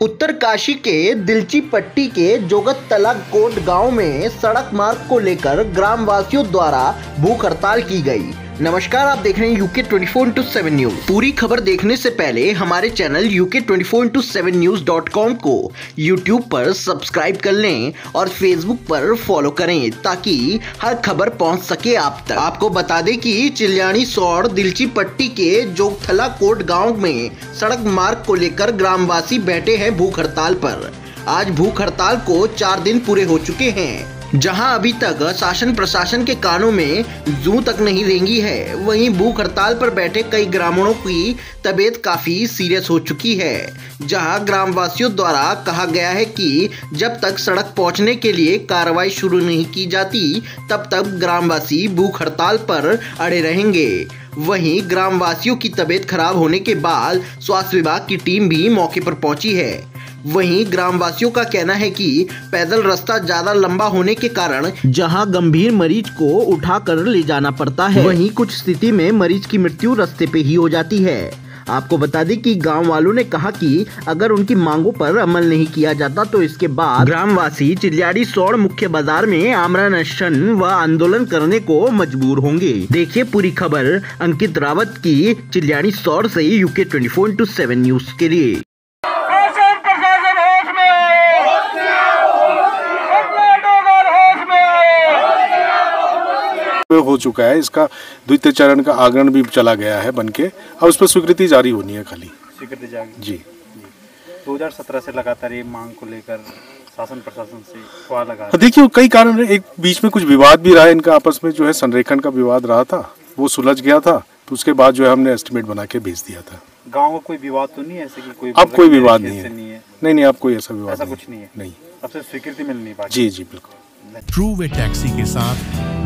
उत्तरकाशी के दिलची पट्टी के जोगत तलाक कोट गाँव में सड़क मार्ग को लेकर ग्रामवासियों द्वारा भूख हड़ताल की गई। नमस्कार, आप देख रहे हैं UK twenty four into seven news पूरी खबर देखने से पहले हमारे channel UK twenty four into seven news dot com को यूट्यूब पर सब्सक्राइब कर लें और फेसबुक पर फॉलो करें ताकि हर खबर पहुँच सके आप तक। आपको बता दें कि चिल्याणी सौड़ दिलची पट्टी के जोगथला कोट गाँव में सड़क मार्ग को लेकर ग्रामवासी बैठे हैं भूख हड़ताल पर। आज भूख हड़ताल को चार दिन पूरे हो चुके हैं। जहाँ अभी तक शासन प्रशासन के कानों में जू तक नहीं रेंगी है, वहीं भूख हड़ताल पर बैठे कई ग्रामीणों की तबीयत काफ़ी सीरियस हो चुकी है, जहाँ ग्रामवासियों द्वारा कहा गया है कि जब तक सड़क पहुँचने के लिए कार्रवाई शुरू नहीं की जाती, तब तक ग्रामवासी भूख हड़ताल पर अड़े रहेंगे। वहीं ग्रामवासियों की तबीयत खराब होने के बाद स्वास्थ्य विभाग की टीम भी मौके पर पहुँची है। वहीं ग्रामवासियों का कहना है कि पैदल रास्ता ज़्यादा लंबा होने के कारण जहाँ गंभीर मरीज़ को उठाकर ले जाना पड़ता है, वहीं कुछ स्थिति में मरीज़ की मृत्यु रास्ते पे ही हो जाती है। आपको बता दें कि गाँव वालों ने कहा कि अगर उनकी मांगों पर अमल नहीं किया जाता तो इसके बाद ग्रामवासी चिलियाड़ी सौड़ मुख्य बाज़ार में आमरण, अनशन व आंदोलन करने को मजबूर होंगे। देखिए पूरी खबर, अंकित रावत की चिलियाड़ी सौड़ से UK twenty four into seven news के लिए शासन प्रशासन होश में कर्नाटक और होश में हो चुका है। इसका द्वितीय चरण का आगरण भी चला गया है बन के अब उस पर स्वीकृति जारी होनी है खाली। स्वीकृति जाएगी जी। 2017 से लगातार ये मांग को लेकर शासन प्रशासन से लगा देखिए कई कारण है। एक बीच में कुछ विवाद भी रहा है। इनका आपस में जो है संरेखण का विवाद रहा था। वो सुलझ गया था। तो उसके बाद जो है हमने एस्टिमेट बना के भेज दिया था। गाँव का कोई विवाद तो नहीं है ऐसे कि कोई अब कोई विवाद नहीं है। नहीं नहीं अब कोई ऐसा विवाद ऐसा नहीं कुछ नहीं है। नहीं। अब से स्वीकृति मिलनी जी जी बिल्कुल। ट्रू वे टैक्सी के साथ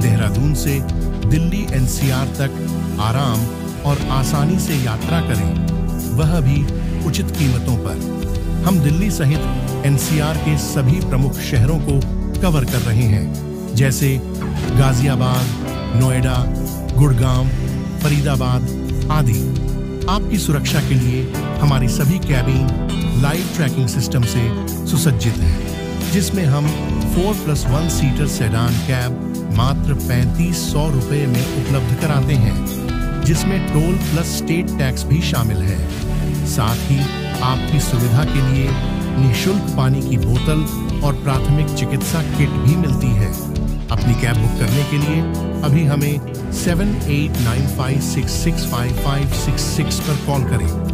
देहरादून से दिल्ली एनसीआर तक आराम और आसानी से यात्रा करें। वह भी उचित कीमतों पर। हम दिल्ली सहित एनसीआर के सभी प्रमुख शहरों को कवर कर रहे हैं। जैसे गाजियाबाद, नोएडा, गुड़गांव, फरीदाबाद आदि। आपकी सुरक्षा के लिए हमारी सभी कैबिन लाइव ट्रैकिंग सिस्टम से सुसज्जित हैं, जिसमें हम 4 plus one seater sedan cab मात्र पैंतीस सौ रुपये में उपलब्ध कराते हैं, जिसमें टोल प्लस स्टेट टैक्स भी शामिल है। साथ ही आपकी सुविधा के लिए निशुल्क पानी की बोतल और प्राथमिक चिकित्सा किट भी मिलती है। अपनी कैब बुक करने के लिए अभी हमें seven eight nine five six six five five six six पर कॉल करें।